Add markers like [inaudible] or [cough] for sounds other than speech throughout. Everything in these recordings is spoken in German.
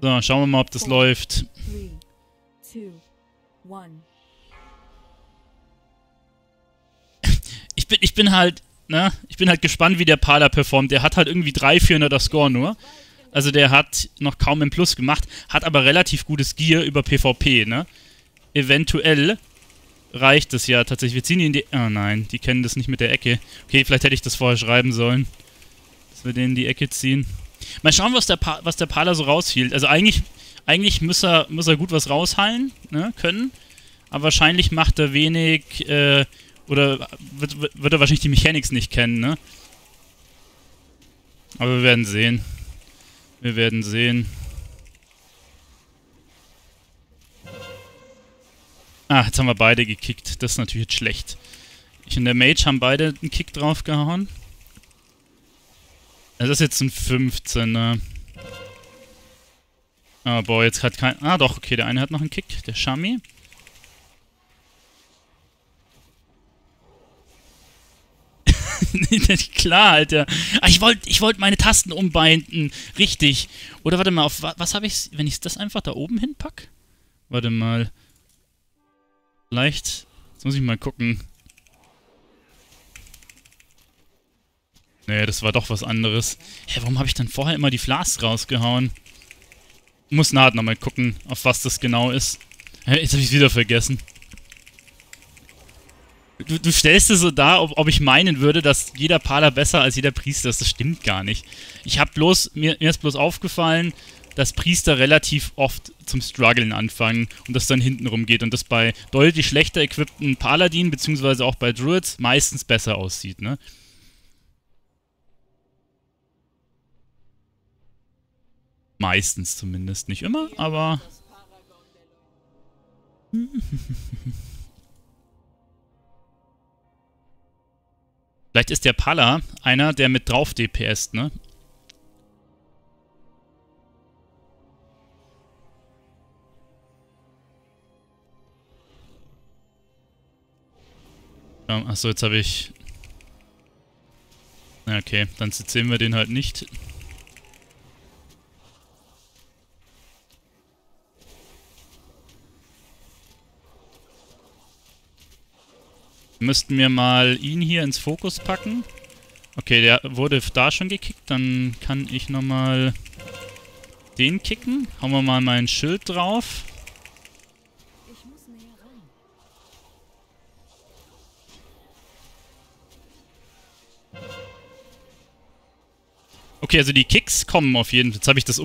So, schauen wir mal, ob das läuft. Ich bin, ich bin halt, ne, ich bin halt gespannt, wie der Pala performt. Der hat halt irgendwie 3, 400er Score nur. Also der hat noch kaum im Plus gemacht, hat aber relativ gutes Gear über PvP, ne? Eventuell reicht es ja tatsächlich. Wir ziehen ihn in die... Oh nein, die kennen das nicht mit der Ecke. Okay, vielleicht hätte ich das vorher schreiben sollen. Dass wir den in die Ecke ziehen. Mal schauen, was der, pa der Pala so raushielt. Also eigentlich, eigentlich muss, er, muss er gut was rausheilen ne, können. Aber wahrscheinlich macht er wenig... Äh, oder wird, wird wird er wahrscheinlich die Mechanics nicht kennen, ne? Aber wir werden sehen. Wir werden sehen. Ah, jetzt haben wir beide gekickt. Das ist natürlich jetzt schlecht. Ich und der Mage haben beide einen Kick draufgehauen. Das ist jetzt ein 15er. Ah, boah, jetzt hat kein... Ah, doch, okay, der eine hat noch einen Kick. Der Shami. [laughs] Klar, Alter. Ah, ich wollte ich wollt meine Tasten umbinden. Richtig. Oder warte mal, auf wa was habe ich, wenn ich das einfach da oben hinpack? Warte mal. Vielleicht. Jetzt muss ich mal gucken. Nee, das war doch was anderes. Hä, warum habe ich dann vorher immer die Flasks rausgehauen? Muss naht nochmal gucken, auf was das genau ist. Hä, jetzt habe ich wieder vergessen. Du, du stellst es so dar, ob, ob ich meinen würde, dass jeder Paler besser als jeder Priester ist. Das stimmt gar nicht. Ich habe bloß, mir, mir ist bloß aufgefallen, dass Priester relativ oft zum Struggeln anfangen und das dann hintenrum geht und das bei deutlich schlechter equippten Paladin beziehungsweise auch bei Druids meistens besser aussieht, ne? Meistens zumindest. Nicht immer, aber... [laughs] Vielleicht ist der Palla einer, der mit drauf DPS, ne? Achso, jetzt habe ich... Okay, dann sehen wir den halt nicht. Müssten wir mal ihn hier ins Fokus packen. Okay, der wurde da schon gekickt. Dann kann ich nochmal den kicken. Hauen wir mal mein Schild drauf. Okay, also die Kicks kommen auf jeden Fall. Jetzt habe ich das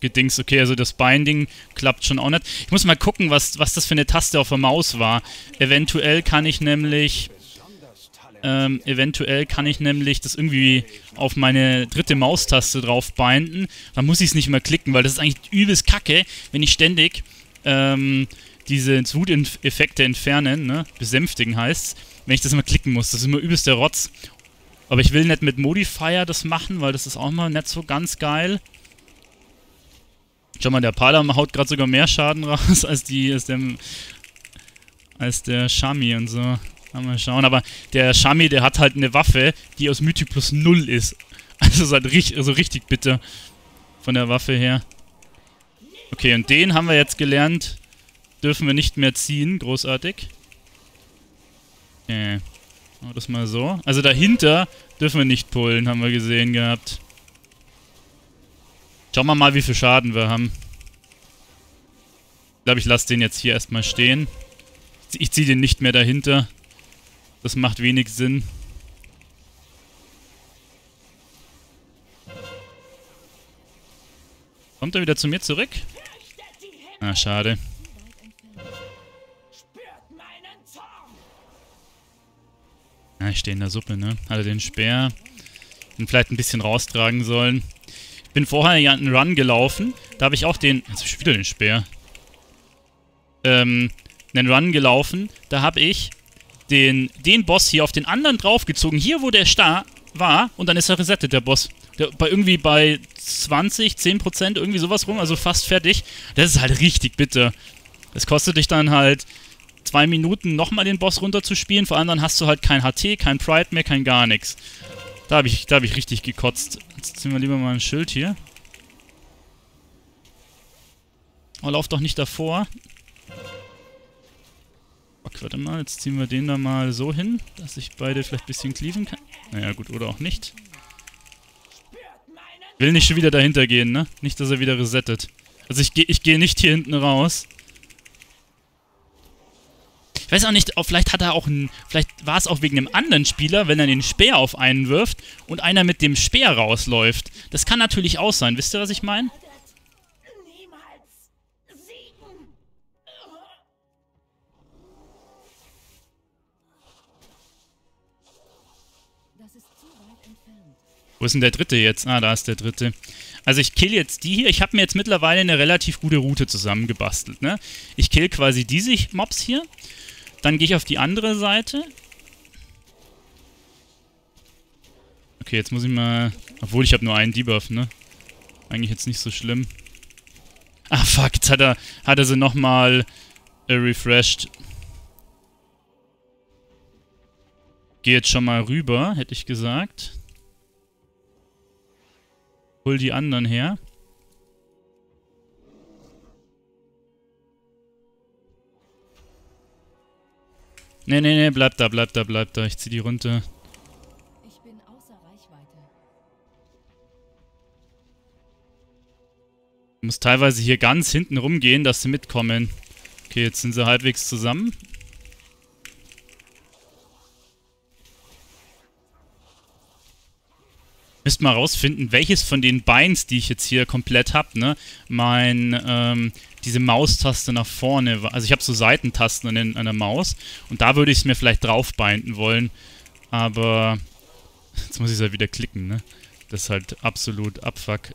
umgedingst. Okay, also das Binding klappt schon auch nicht. Ich muss mal gucken, was, was das für eine Taste auf der Maus war. Eventuell kann ich nämlich... Ähm, eventuell kann ich nämlich das irgendwie auf meine dritte Maustaste drauf binden. Dann muss ich es nicht mehr klicken, weil das ist eigentlich übelst kacke, wenn ich ständig ähm, diese Wuteffekte entfernen, ne? Besänftigen heißt wenn ich das immer klicken muss. Das ist immer übelst der Rotz. Aber ich will nicht mit Modifier das machen, weil das ist auch mal nicht so ganz geil. Schau mal, der Palam haut gerade sogar mehr Schaden raus [laughs] als die, als der, als der Shami und so. Mal schauen, aber der Shami, der hat halt eine Waffe, die aus Mythic plus 0 ist. [laughs] Also ist halt richtig, also richtig bitter von der Waffe her. Okay, und den haben wir jetzt gelernt, dürfen wir nicht mehr ziehen, großartig. Okay. Machen wir das mal so. Also dahinter dürfen wir nicht pullen, haben wir gesehen gehabt. Schauen wir mal, wie viel Schaden wir haben. Ich glaube, ich lasse den jetzt hier erstmal stehen. Ich ziehe den nicht mehr dahinter. Das macht wenig Sinn. Kommt er wieder zu mir zurück? Ah, schade. Ja, ich stehe in der Suppe, ne? Hatte den Speer. Und vielleicht ein bisschen raustragen sollen. Ich bin vorher ja einen Run gelaufen. Da habe ich auch den... Jetzt ich wieder den Speer. Ähm, einen Run gelaufen. Da habe ich den, den Boss hier auf den anderen draufgezogen. Hier, wo der Star war. Und dann ist er resettet, der Boss. Der, bei irgendwie bei 20, 10%, irgendwie sowas rum. Also fast fertig. Das ist halt richtig bitter. Das kostet dich dann halt zwei Minuten nochmal den Boss runterzuspielen. Vor allem dann hast du halt kein HT, kein Pride mehr, kein gar nichts. Da habe ich, hab ich richtig gekotzt. Jetzt ziehen wir lieber mal ein Schild hier. Oh, lauf doch nicht davor. Fuck, warte mal, jetzt ziehen wir den da mal so hin, dass ich beide vielleicht ein bisschen cleaven kann. Naja, gut, oder auch nicht. Will nicht schon wieder dahinter gehen, ne? Nicht, dass er wieder resettet. Also ich gehe ich geh nicht hier hinten raus. Ich weiß auch nicht, vielleicht hat er auch ein. Vielleicht war es auch wegen einem anderen Spieler, wenn er den Speer auf einen wirft und einer mit dem Speer rausläuft. Das kann natürlich auch sein. Wisst ihr, was ich meine? Wo ist denn der dritte jetzt? Ah, da ist der dritte. Also ich kill jetzt die hier. Ich habe mir jetzt mittlerweile eine relativ gute Route zusammengebastelt. Ne? Ich kill quasi diese Mobs hier. Dann gehe ich auf die andere Seite. Okay, jetzt muss ich mal... Obwohl, ich habe nur einen Debuff, ne? Eigentlich jetzt nicht so schlimm. Ah, fuck, jetzt hat er, hat er sie nochmal äh, refreshed. Geh jetzt schon mal rüber, hätte ich gesagt. Hol die anderen her. Nee, nee, nee, bleib da, bleib da, bleib da. Ich zieh die runter. Ich bin außer Reichweite. Du musst teilweise hier ganz hinten rumgehen, dass sie mitkommen. Okay, jetzt sind sie halbwegs zusammen. Müsst mal rausfinden, welches von den Beins, die ich jetzt hier komplett hab, ne, mein, ähm, diese Maustaste nach vorne, war. also ich habe so Seitentasten an, den, an der Maus und da würde ich es mir vielleicht drauf binden wollen, aber jetzt muss ich es halt wieder klicken, ne, das ist halt absolut Abfuck.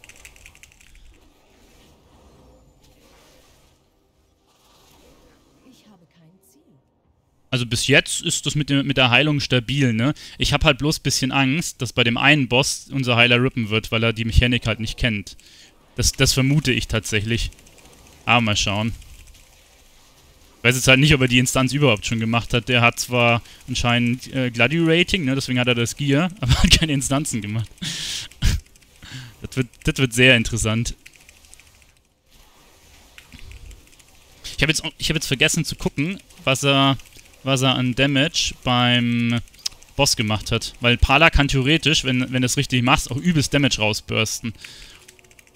Ich habe kein Ziel. Also bis jetzt ist das mit, dem, mit der Heilung stabil, ne? Ich habe halt bloß ein bisschen Angst, dass bei dem einen Boss unser Heiler rippen wird, weil er die Mechanik halt nicht kennt. Das, das vermute ich tatsächlich. Aber mal schauen. Ich weiß jetzt halt nicht, ob er die Instanz überhaupt schon gemacht hat. Der hat zwar anscheinend äh, Gladi-Rating, ne? Deswegen hat er das Gear, [laughs] aber hat keine Instanzen gemacht. [laughs] das, wird, das wird sehr interessant. Ich habe jetzt, ich hab jetzt vergessen zu gucken, was er, was er an Damage beim Boss gemacht hat. Weil Pala kann theoretisch, wenn, wenn du es richtig machst, auch übelst Damage rausbursten.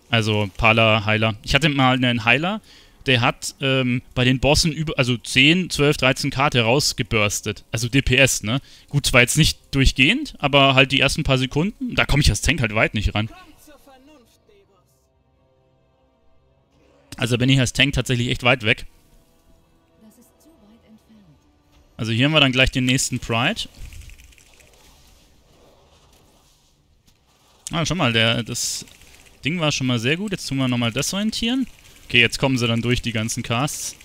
Also Pala Heiler. Ich hatte mal einen Heiler, der hat ähm, bei den Bossen über, also 10, 12, 13 Karte rausgeburstet. Also DPS, ne? Gut, zwar jetzt nicht durchgehend, aber halt die ersten paar Sekunden. Da komme ich als Tank halt weit nicht ran. Also bin ich als Tank tatsächlich echt weit weg. Also hier haben wir dann gleich den nächsten Pride. Ah, schon mal, der, das Ding war schon mal sehr gut. Jetzt tun wir nochmal desorientieren. Okay, jetzt kommen sie dann durch die ganzen Casts.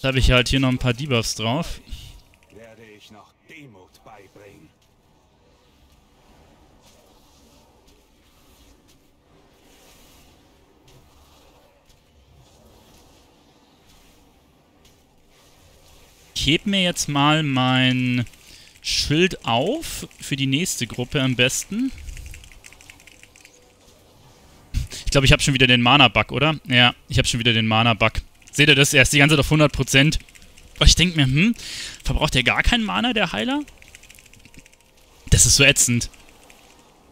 Da habe ich halt hier noch ein paar Debuffs drauf. Werde ich noch Demut beibringen. Ich heb mir jetzt mal mein Schild auf. Für die nächste Gruppe am besten. Ich glaube, ich habe schon wieder den Mana-Bug, oder? Ja, ich habe schon wieder den Mana-Bug. Seht ihr das? Er ist die ganze Zeit auf 100%. Aber ich denke mir, hm, verbraucht der gar keinen Mana, der Heiler? Das ist so ätzend.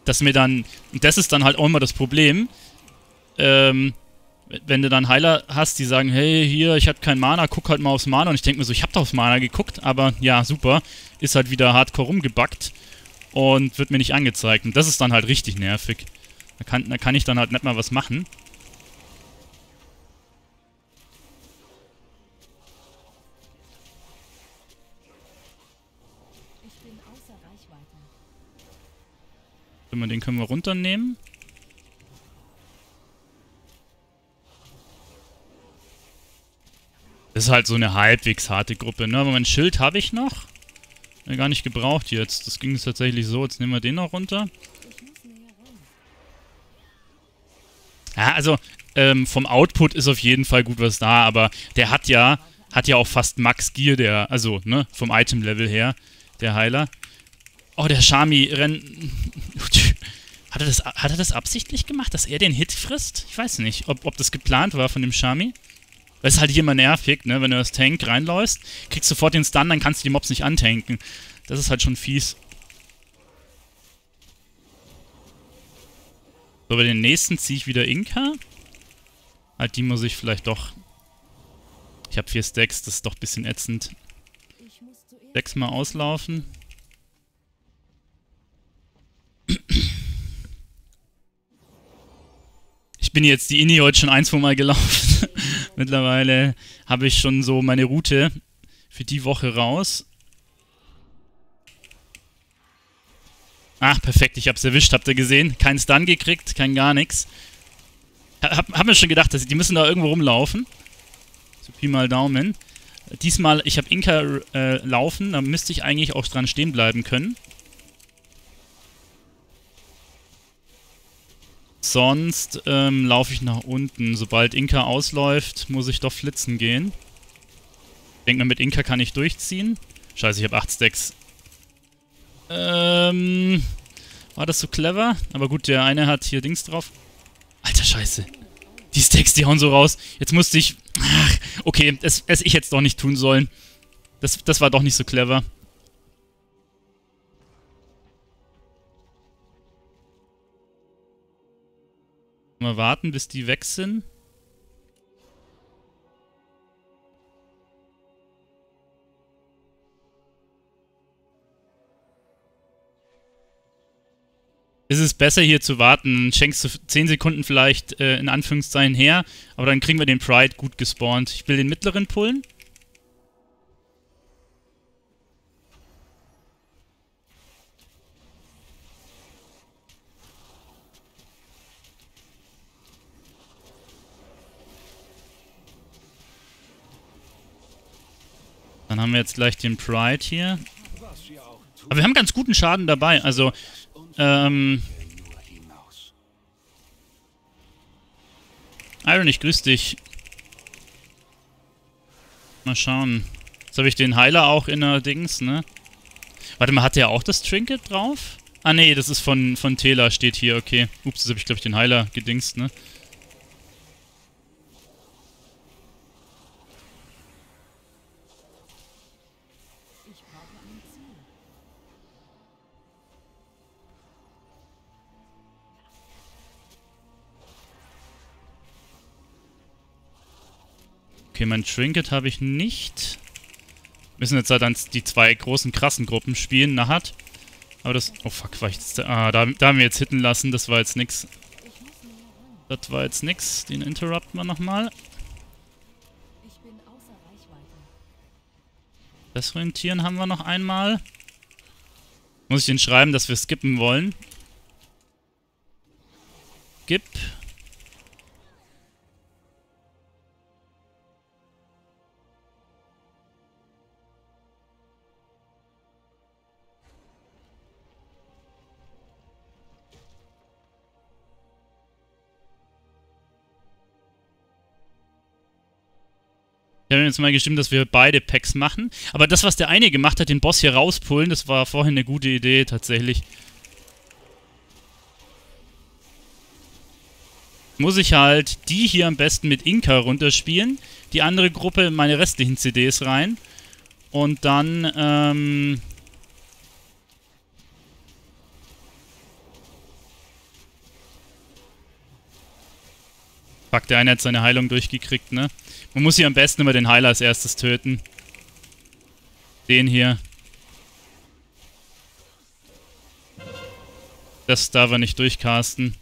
Dass mir dann, und das ist dann halt auch immer das Problem, ähm, wenn du dann Heiler hast, die sagen, hey, hier, ich hab kein Mana, guck halt mal aufs Mana. Und ich denke mir so, ich hab doch aufs Mana geguckt, aber ja, super. Ist halt wieder hardcore rumgebackt und wird mir nicht angezeigt. Und das ist dann halt richtig nervig. Da kann, da kann ich dann halt nicht mal was machen. Ich bin außer Reichweite. Wenn wir den können wir runternehmen. Das ist halt so eine halbwegs harte Gruppe, ne? Aber mein Schild habe ich noch. Gar nicht gebraucht jetzt. Das ging jetzt tatsächlich so. Jetzt nehmen wir den noch runter. Ja, also ähm, vom Output ist auf jeden Fall gut was da, aber der hat ja hat ja auch fast Max Gear, der, also, ne, vom Item-Level her, der Heiler. Oh, der Shami rennt. [laughs] Hat er, das, hat er das absichtlich gemacht, dass er den Hit frisst? Ich weiß nicht, ob, ob das geplant war von dem Shami. Es ist halt hier immer nervig, ne? Wenn du das Tank reinläufst, kriegst sofort den Stun, dann kannst du die Mobs nicht antanken. Das ist halt schon fies. So, bei den nächsten ziehe ich wieder Inka. Halt, die muss ich vielleicht doch... Ich habe vier Stacks, das ist doch ein bisschen ätzend. Sechsmal auslaufen. Ich bin jetzt die Inni heute schon ein, zwei Mal gelaufen. [laughs] Mittlerweile habe ich schon so meine Route für die Woche raus. Ach, perfekt, ich hab's erwischt, habt ihr gesehen? Kein Stun gekriegt, kein gar nix. Hab, hab mir schon gedacht, dass die müssen da irgendwo rumlaufen. So Pi mal Daumen. Diesmal, ich habe Inka äh, laufen, da müsste ich eigentlich auch dran stehen bleiben können. Sonst ähm, laufe ich nach unten. Sobald Inka ausläuft, muss ich doch flitzen gehen. Denkt man, mit Inka kann ich durchziehen. Scheiße, ich habe 8 Stacks. Ähm, war das so clever? Aber gut, der eine hat hier Dings drauf. Alter Scheiße. Die Stacks, die hauen so raus. Jetzt musste ich... Ach, okay, das, das ich jetzt doch nicht tun sollen. Das, das war doch nicht so clever. Mal warten, bis die weg sind. Ist es besser hier zu warten, dann schenkst du 10 Sekunden vielleicht äh, in Anführungszeichen her, aber dann kriegen wir den Pride gut gespawnt. Ich will den mittleren pullen. Dann haben wir jetzt gleich den Pride hier. Aber wir haben ganz guten Schaden dabei. Also, ähm. Iron, ich grüß dich. Mal schauen. Jetzt habe ich den Heiler auch in der Dings, ne? Warte mal, hat der auch das Trinket drauf? Ah, nee, das ist von, von Tela, steht hier, okay. Ups, das habe ich, glaube ich, den Heiler gedingst, ne? Okay, mein Trinket habe ich nicht. Müssen jetzt halt dann die zwei großen krassen Gruppen spielen, Nahat. Aber das... Oh fuck, war ich jetzt... Ah, da, da haben wir jetzt hitten lassen, das war jetzt nix. Das war jetzt nix. Den interrupten wir nochmal. Ich bin außer Reichweite. Das Orientieren haben wir noch einmal. Muss ich den schreiben, dass wir skippen wollen? Wir haben jetzt mal gestimmt, dass wir beide Packs machen. Aber das, was der eine gemacht hat, den Boss hier rauspullen, das war vorhin eine gute Idee tatsächlich. Muss ich halt die hier am besten mit Inka runterspielen, die andere Gruppe in meine restlichen CDs rein. Und dann, ähm... Fuck, der eine hat seine Heilung durchgekriegt, ne? Man muss hier am besten immer den Heiler als erstes töten. Den hier. Das darf er nicht durchcasten.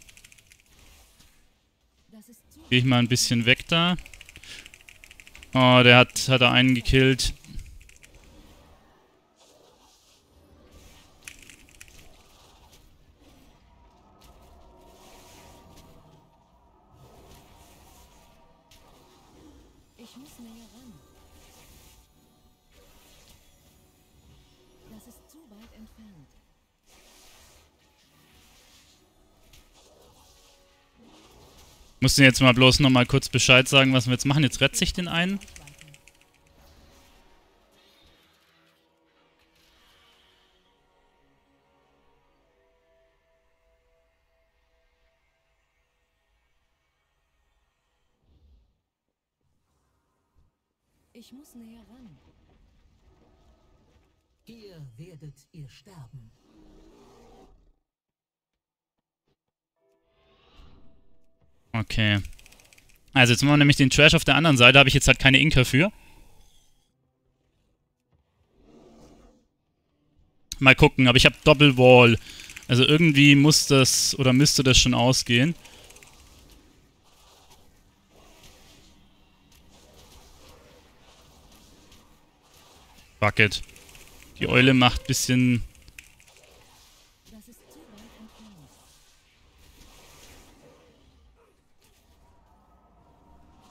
Gehe ich mal ein bisschen weg da. Oh, der hat, hat er einen gekillt. Muss den jetzt mal bloß nochmal kurz Bescheid sagen, was wir jetzt machen. Jetzt retze ich den einen. Ich muss näher ran. Hier werdet ihr sterben. Okay. Also jetzt machen wir nämlich den Trash auf der anderen Seite, habe ich jetzt halt keine Inka für. Mal gucken, aber ich habe Doppelwall. Also irgendwie muss das oder müsste das schon ausgehen. Bucket. Die Eule macht bisschen Das ist zu weit entfernt.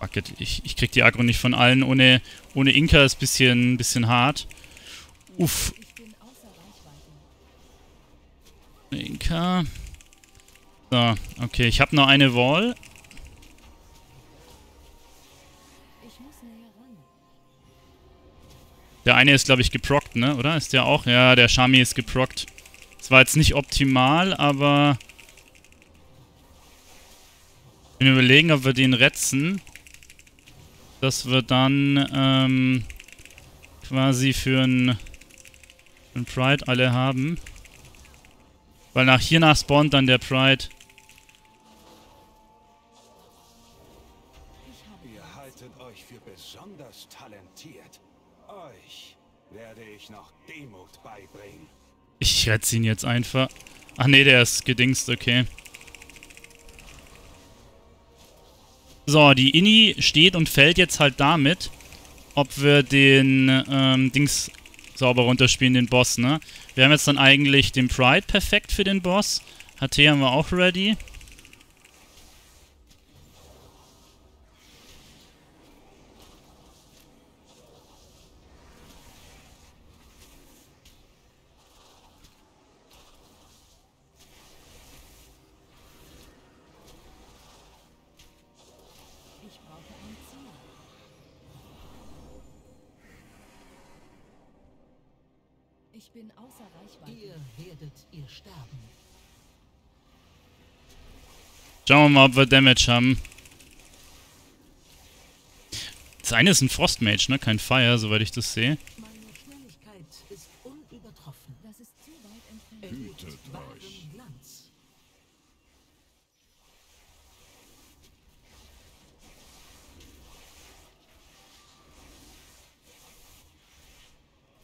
Bucket. Ich, ich krieg die Aggro nicht von allen. Ohne, ohne Inka ist bisschen, bisschen hart. Uff. Inka. So, okay. Ich habe noch eine Wall. Der eine ist, glaube ich, geprockt, ne? Oder? Ist der auch? Ja, der Shami ist geprockt. Das war jetzt nicht optimal, aber... Ich bin überlegen, ob wir den retzen. Dass wir dann ähm, quasi für ein, für ein Pride alle haben. Weil nach hier nach spawnt dann der Pride. Ich habe Ihr haltet euch für besonders talentiert. Euch werde ich noch Demut beibringen. Ich retze ihn jetzt einfach. Ach nee, der ist gedingst, okay. So, die Inni steht und fällt jetzt halt damit, ob wir den ähm, Dings sauber runterspielen, den Boss, ne? Wir haben jetzt dann eigentlich den Pride perfekt für den Boss. HT haben wir auch ready. Ich brauche ein Ziel. Ich bin außer Reichweite. Hier werdet ihr sterben. Schauen wir mal, ob wir Damage haben. Das eine ist ein Frostmage, ne? Kein Fire, soweit ich das sehe.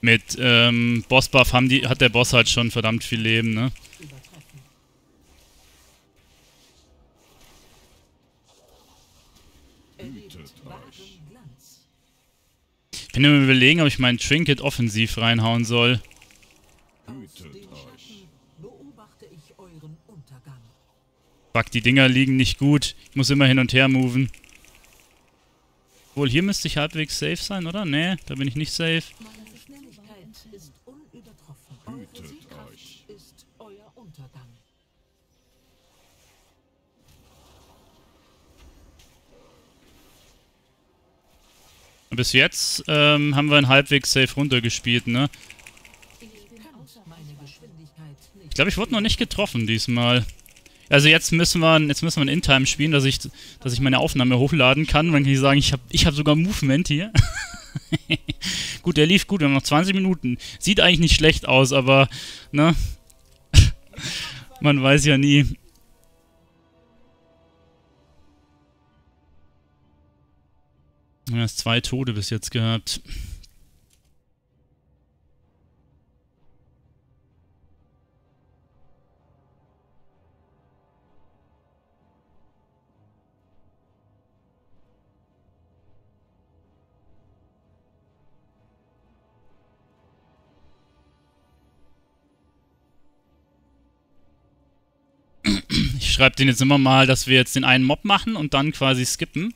Mit ähm, Bossbuff haben die, hat der Boss halt schon verdammt viel Leben, ne? Bin immer überlegen, ob ich meinen Trinket offensiv reinhauen soll. Fuck, die Dinger liegen nicht gut. Ich muss immer hin und her moven. Wohl, hier müsste ich halbwegs safe sein, oder? Nee, da bin ich nicht safe. Meine Bis jetzt ähm, haben wir einen halbwegs safe runtergespielt, ne? Ich glaube, ich wurde noch nicht getroffen diesmal. Also jetzt müssen wir, jetzt müssen wir ein In-Time spielen, dass ich, dass ich meine Aufnahme hochladen kann. Dann kann ich sagen, ich habe ich hab sogar Movement hier. [laughs] gut, der lief gut, wir haben noch 20 Minuten. Sieht eigentlich nicht schlecht aus, aber, ne? [laughs] Man weiß ja nie. Hast zwei Tode bis jetzt gehabt. Ich schreibe den jetzt immer mal, dass wir jetzt den einen Mob machen und dann quasi skippen.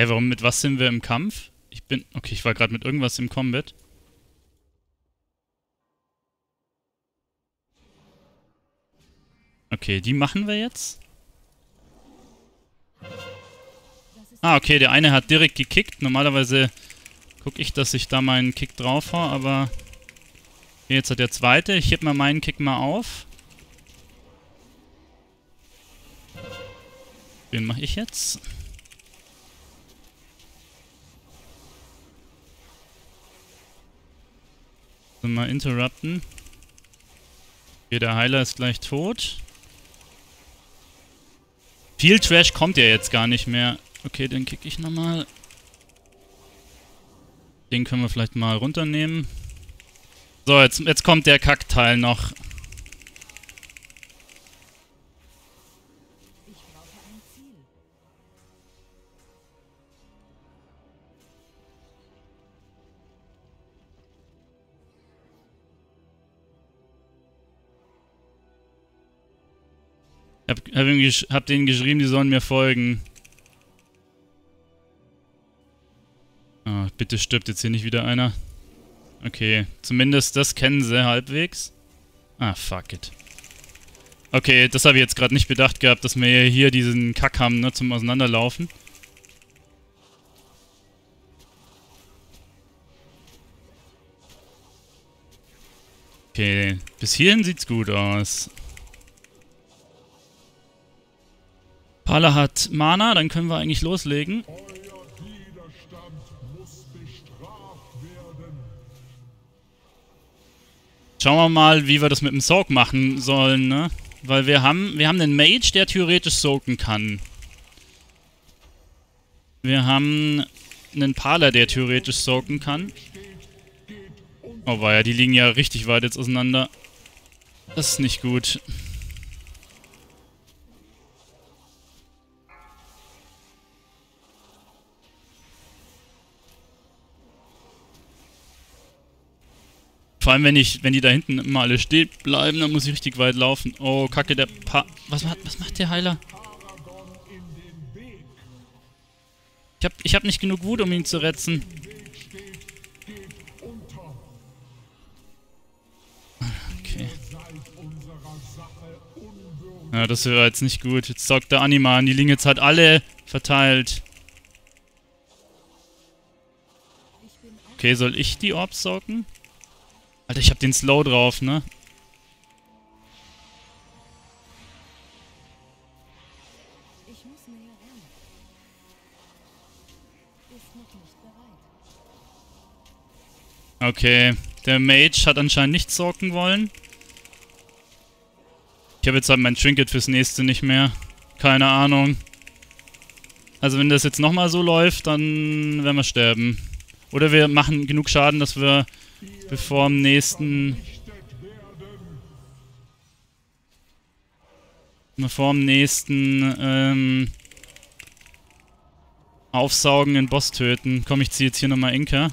Hä, warum, mit was sind wir im Kampf? Ich bin, okay, ich war gerade mit irgendwas im Combat. Okay, die machen wir jetzt. Ah, okay, der eine hat direkt gekickt. Normalerweise gucke ich, dass ich da meinen Kick drauf hau, aber... Okay, jetzt hat der zweite. Ich heb mal meinen Kick mal auf. Den mache ich jetzt. So, mal interrupten. Okay, der Heiler ist gleich tot. Viel Trash kommt ja jetzt gar nicht mehr. Okay, den kick ich nochmal. Den können wir vielleicht mal runternehmen. So, jetzt, jetzt kommt der Kackteil noch. Hab, hab, hab denen geschrieben, die sollen mir folgen. Ah, bitte stirbt jetzt hier nicht wieder einer. Okay, zumindest das kennen sie halbwegs. Ah, fuck it. Okay, das habe ich jetzt gerade nicht bedacht gehabt, dass wir hier diesen Kack haben, ne, zum Auseinanderlaufen. Okay, bis hierhin sieht's gut aus. Pala hat Mana, dann können wir eigentlich loslegen. Schauen wir mal, wie wir das mit dem Soak machen sollen, ne? Weil wir haben, wir haben einen Mage, der theoretisch soaken kann. Wir haben einen Pala, der theoretisch soaken kann. Oh weia, die liegen ja richtig weit jetzt auseinander. Das ist nicht gut. Vor allem, wenn ich, wenn die da hinten immer alle stehen bleiben, dann muss ich richtig weit laufen. Oh, kacke, der pa... Was macht, was macht der Heiler? Ich hab, ich hab nicht genug Wut, um ihn zu unter. Okay. Ja, das wäre jetzt nicht gut. Jetzt sorgt der Anima an. Die liegen jetzt halt alle verteilt. Okay, soll ich die Orbs sorgen? Alter, ich hab den Slow drauf, ne? Okay. Der Mage hat anscheinend nicht sorgen wollen. Ich habe jetzt halt mein Trinket fürs nächste nicht mehr. Keine Ahnung. Also wenn das jetzt nochmal so läuft, dann werden wir sterben. Oder wir machen genug Schaden, dass wir bevor am nächsten... Bevor am nächsten ähm, Aufsaugen den Boss töten. Komm, ich ziehe jetzt hier nochmal Inka.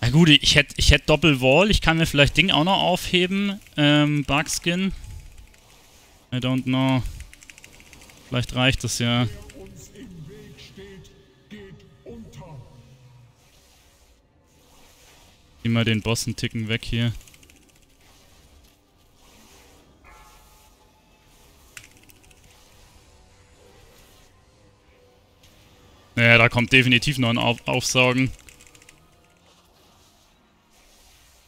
Na gut, ich hätte ich hätt Doppelwall. Ich kann mir vielleicht Ding auch noch aufheben. Ähm, Bugskin. I don't know. Vielleicht reicht das ja. Wer uns im Weg steht, geht unter. Zieh mal den Boss einen Ticken weg hier. Naja, da kommt definitiv noch ein Auf Aufsaugen.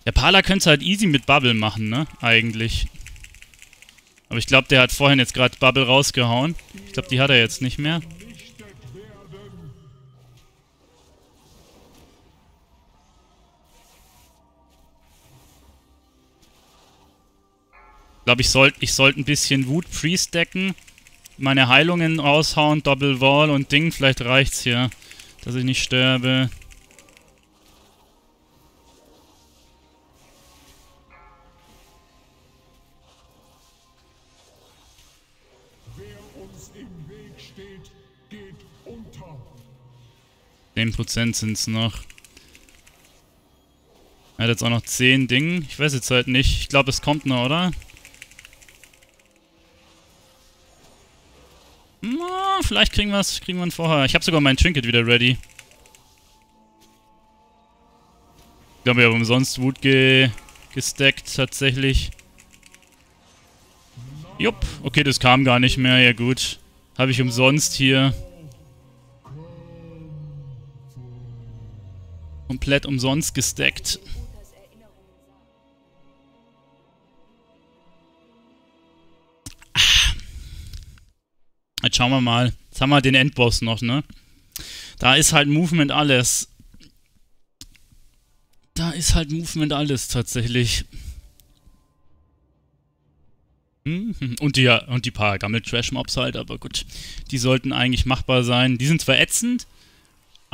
Der Pala könnte halt easy mit Bubble machen, ne? Eigentlich. Aber ich glaube, der hat vorhin jetzt gerade Bubble rausgehauen. Ich glaube, die hat er jetzt nicht mehr. Ich glaube, ich sollte ich sollt ein bisschen Wut pre-stacken. Meine Heilungen raushauen, Double Wall und Ding. Vielleicht reicht's hier, dass ich nicht sterbe. 10% sind es noch. Er hat jetzt auch noch 10 Dinge. Ich weiß jetzt halt nicht. Ich glaube, es kommt noch, oder? Na, vielleicht kriegen wir es kriegen vorher. Ich habe sogar mein Trinket wieder ready. Ich glaube, wir haben umsonst Wut ge gestackt, tatsächlich. Jupp. Okay, das kam gar nicht mehr. Ja gut. Habe ich umsonst hier. Komplett umsonst gestackt. Jetzt schauen wir mal. Jetzt haben wir den Endboss noch, ne? Da ist halt Movement alles. Da ist halt Movement alles tatsächlich. Mhm. Und die, und die paar Gammel-Trash-Mobs halt, aber gut. Die sollten eigentlich machbar sein. Die sind zwar ätzend,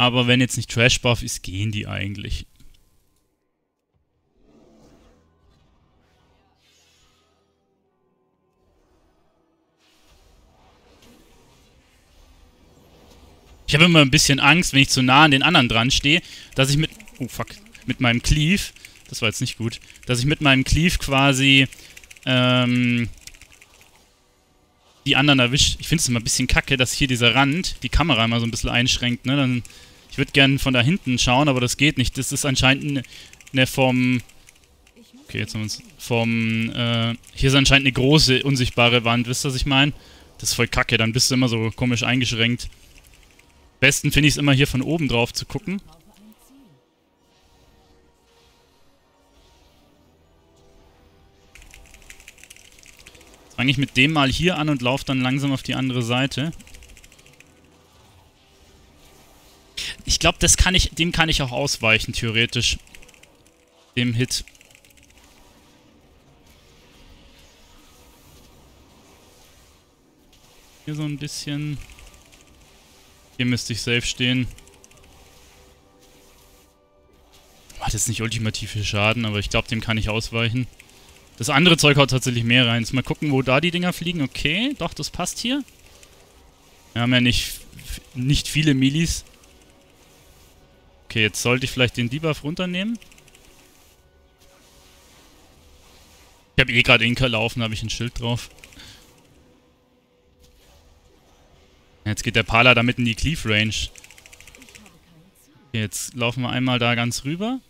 aber wenn jetzt nicht Trash-Buff ist, gehen die eigentlich. Ich habe immer ein bisschen Angst, wenn ich zu nah an den anderen dran stehe, dass ich mit... Oh, fuck. Mit meinem Cleave... Das war jetzt nicht gut. Dass ich mit meinem Cleave quasi... Ähm, die anderen erwischt. Ich finde es immer ein bisschen kacke, dass hier dieser Rand die Kamera immer so ein bisschen einschränkt. Ne? Dann, ich würde gerne von da hinten schauen, aber das geht nicht. Das ist anscheinend eine ne vom... Okay, jetzt haben wir uns... Vom... Äh, hier ist anscheinend eine große, unsichtbare Wand. Wisst ihr, was ich meine? Das ist voll kacke. Dann bist du immer so komisch eingeschränkt. Besten finde ich es immer hier von oben drauf zu gucken. Fange ich mit dem mal hier an und laufe dann langsam auf die andere Seite. Ich glaube, das kann ich, dem kann ich auch ausweichen, theoretisch. Dem Hit. Hier so ein bisschen... Hier müsste ich safe stehen. Macht jetzt nicht ultimativ viel Schaden, aber ich glaube, dem kann ich ausweichen. Das andere Zeug haut tatsächlich mehr rein. Jetzt mal gucken, wo da die Dinger fliegen. Okay, doch, das passt hier. Wir haben ja nicht, nicht viele Milis. Okay, jetzt sollte ich vielleicht den Debuff runternehmen. Ich habe eh gerade Inka laufen, habe ich ein Schild drauf. Jetzt geht der Pala damit in die Cleave Range. Okay, jetzt laufen wir einmal da ganz rüber.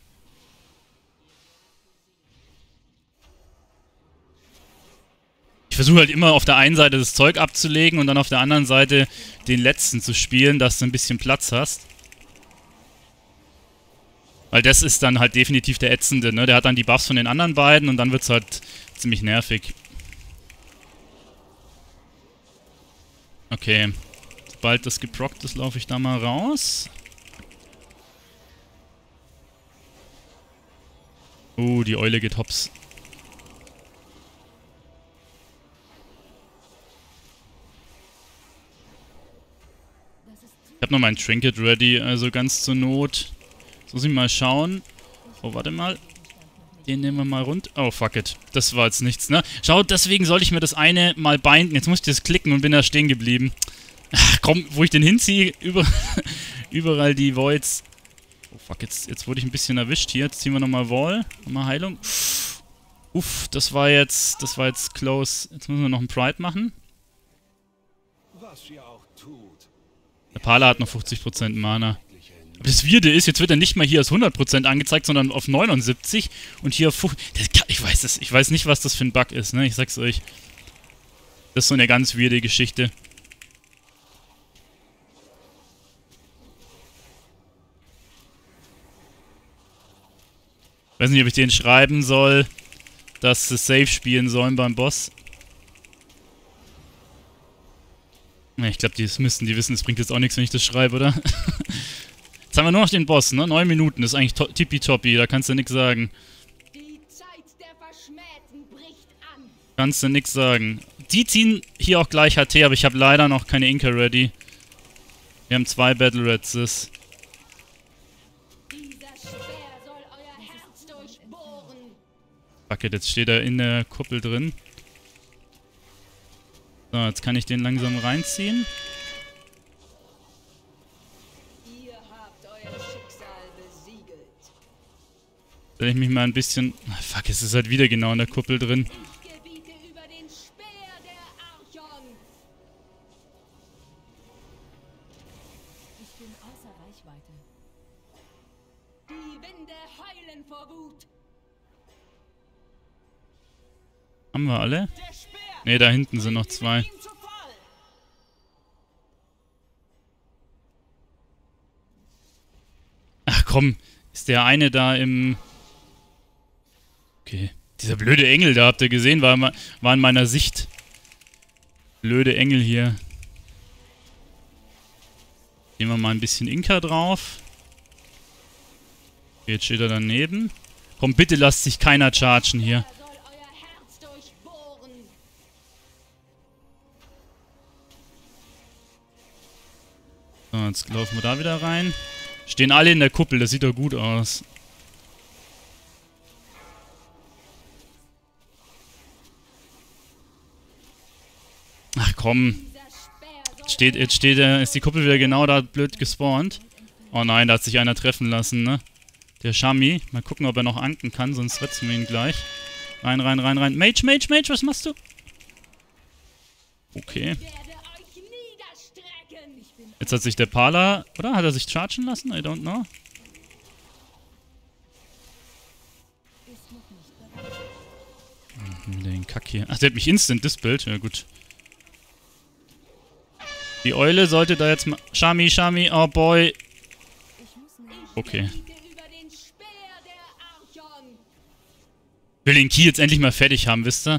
Ich versuche halt immer auf der einen Seite das Zeug abzulegen und dann auf der anderen Seite den letzten zu spielen, dass du ein bisschen Platz hast. Weil das ist dann halt definitiv der ätzende, ne? Der hat dann die Buffs von den anderen beiden und dann wird es halt ziemlich nervig. Okay sobald das geprockt ist, laufe ich da mal raus. Oh, die Eule geht hops. Habe noch mein Trinket ready, also ganz zur Not. Jetzt muss ich mal schauen. Oh, warte mal. Den nehmen wir mal rund. Oh, fuck it. Das war jetzt nichts, ne? Schau, deswegen sollte ich mir das eine mal binden. Jetzt muss ich das klicken und bin da stehen geblieben. Ach komm, wo ich den hinziehe, über, [laughs] überall die Voids. Oh fuck, jetzt, jetzt wurde ich ein bisschen erwischt hier. Jetzt ziehen wir nochmal Wall. Nochmal Heilung. Uff, das war jetzt, das war jetzt close. Jetzt müssen wir noch einen Pride machen. Der Pala hat noch 50% Mana. Aber das Wirde ist, jetzt wird er nicht mal hier als 100% angezeigt, sondern auf 79 und hier auf... Ich weiß das, ich weiß nicht, was das für ein Bug ist, ne? Ich sag's euch. Das ist so eine ganz weirde Geschichte. Weiß nicht, ob ich den schreiben soll, dass sie safe spielen sollen beim Boss. Ich glaube, die müssten die wissen, es bringt jetzt auch nichts, wenn ich das schreibe, oder? [laughs] jetzt haben wir nur noch den Boss, ne? Neun Minuten, ist eigentlich tippitoppi, da kannst du nichts sagen. Kannst du nichts sagen. Die ziehen hier auch gleich HT, aber ich habe leider noch keine Inka ready. Wir haben zwei Battle Reds. Fuck it, jetzt steht er in der Kuppel drin. So, jetzt kann ich den langsam reinziehen. Soll ich mich mal ein bisschen... Oh, fuck, es ist halt wieder genau in der Kuppel drin. Haben wir alle? Der Ne, da hinten sind noch zwei. Ach komm, ist der eine da im... Okay. Dieser blöde Engel da, habt ihr gesehen, war, war in meiner Sicht. Blöde Engel hier. Nehmen wir mal ein bisschen Inka drauf. Jetzt steht er daneben. Komm, bitte lasst sich keiner chargen hier. So, jetzt laufen wir da wieder rein. Stehen alle in der Kuppel, das sieht doch gut aus. Ach komm, Jetzt steht, jetzt steht, äh, ist die Kuppel wieder genau da blöd gespawnt. Oh nein, da hat sich einer treffen lassen, ne? Der Shami. Mal gucken, ob er noch anken kann, sonst retzen wir ihn gleich. Rein, rein, rein, rein. Mage, Mage, Mage, was machst du? Okay. werde euch niederstrecken. Ich bin Jetzt hat sich der Pala, oder? Hat er sich chargen lassen? I don't know. Wieder den Kack hier. Ach, der hat mich instant dispelled. Ja, gut. Die Eule sollte da jetzt mal... Shami, Shami, oh boy. Okay. Will den Key jetzt endlich mal fertig haben, wisst ihr?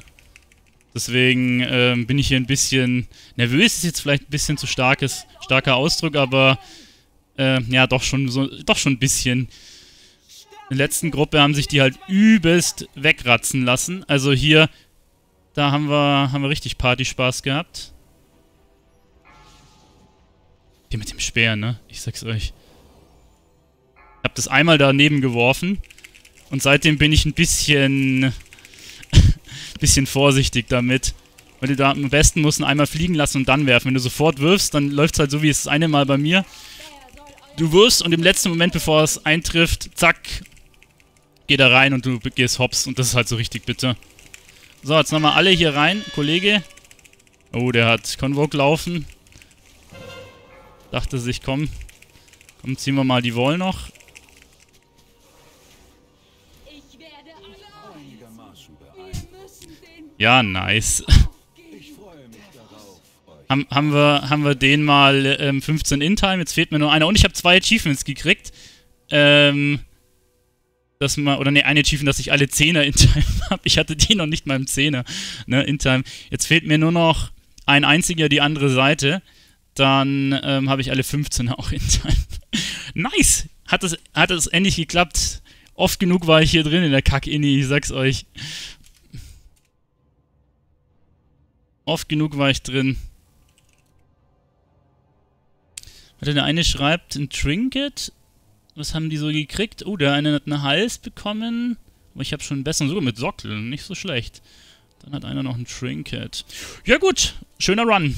Deswegen ähm, bin ich hier ein bisschen nervös. Ist jetzt vielleicht ein bisschen zu starkes, starker Ausdruck, aber äh, ja, doch schon so, doch schon ein bisschen. In der letzten Gruppe haben sich die halt übelst wegratzen lassen. Also hier, da haben wir, haben wir richtig Partyspaß gehabt. Hier mit dem Speer, ne? Ich sag's euch. Ich hab das einmal daneben geworfen und seitdem bin ich ein bisschen bisschen vorsichtig damit. Weil du da am besten musst ihn einmal fliegen lassen und dann werfen. Wenn du sofort wirfst, dann läuft es halt so wie es das eine Mal bei mir. Du wirfst und im letzten Moment, bevor es eintrifft, zack, geht er rein und du gehst hops. Und das ist halt so richtig bitter. So, jetzt nochmal alle hier rein. Kollege. Oh, der hat Convoke laufen. Dachte sich, komm. Komm, ziehen wir mal die Wall noch. Ja, nice. Haben, wir, haben wir den mal ähm, 15 In-Time. Jetzt fehlt mir nur einer. Und ich habe zwei Achievements gekriegt. Ähm, dass man, oder ne, ein Achievement, dass ich alle 10er In-Time [laughs] habe. Ich hatte die noch nicht mal im 10er, ne, In-Time. Jetzt fehlt mir nur noch ein einziger die andere Seite. Dann ähm, habe ich alle 15er auch In-Time. [laughs] nice! Hat es, hat endlich geklappt. Oft genug war ich hier drin in der Kack-Inni, ich sag's euch. Oft genug war ich drin. Warte, der eine schreibt ein Trinket. Was haben die so gekriegt? Oh, der eine hat einen Hals bekommen. Aber ich habe schon einen besseren, sogar mit Sockel. Nicht so schlecht. Dann hat einer noch ein Trinket. Ja gut, schöner Run.